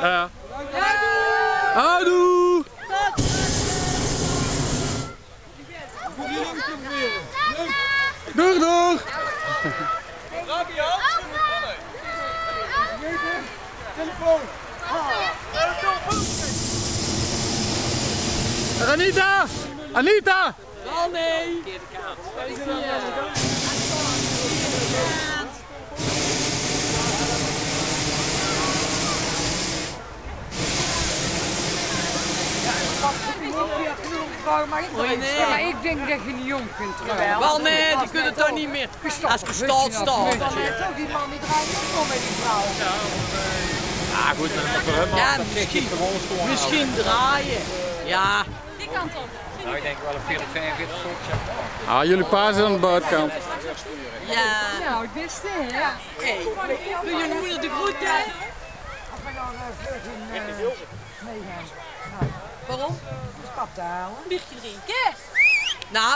Ja. Houdoe! Doeg, doeg! Raak je Telefoon! Anita! Anita! Nee. Ja, maar ik denk dat je niet jong kunt trouwen. Wel nee, die kunnen toch niet meer. Als gestald staat. toch die man die draait ook met die vrouw. Ah goed, dat is voor hem Ja, misschien, misschien draaien. Ja. Nou, ik denk wel een 40, 45 soort. Ah, jullie pa aan de buitenkant. Ja. Nou, het beste hè. Hey, doe je moeder de groeten? Als we dan uh, vlug Waarom? stap te halen. Biertje drinken. Nou,